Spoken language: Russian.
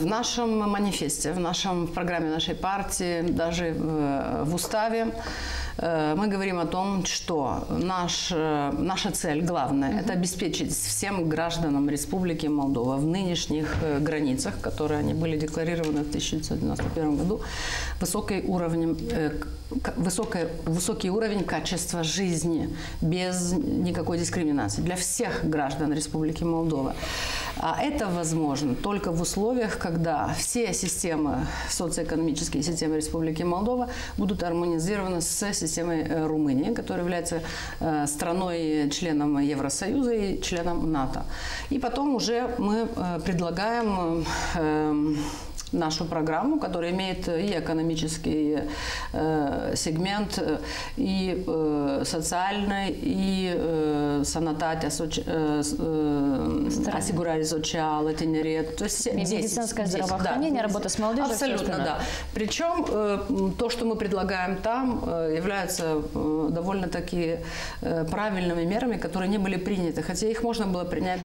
В нашем манифесте, в нашем в программе нашей партии, даже в, уставе э, мы говорим о том, что наш, э, наша цель главная – это обеспечить всем гражданам Республики Молдова в нынешних э, границах, которые они были декларированы в 1991 году, высокий уровень, высокое, высокий уровень качества жизни без никакой дискриминации для всех граждан Республики Молдова. А это возможно только в условиях, когда все системы, социоэкономические системы Республики Молдова будут гармонизированы с системой э, Румынии, которая является э, страной-членом Евросоюза и членом НАТО. И потом уже мы э, предлагаем э, нашу программу, которая имеет и экономический э, сегмент, и э, социальный, и э, санататия, соч, э, с- э, ассигурare социала, тенерет. То есть все- И 10, медицинское 10, здравоохранение, работа с молодежью, Абсолютно, да. Причем то, что мы предлагаем там, является довольно-таки правильными мерами, которые не были приняты, хотя их можно было принять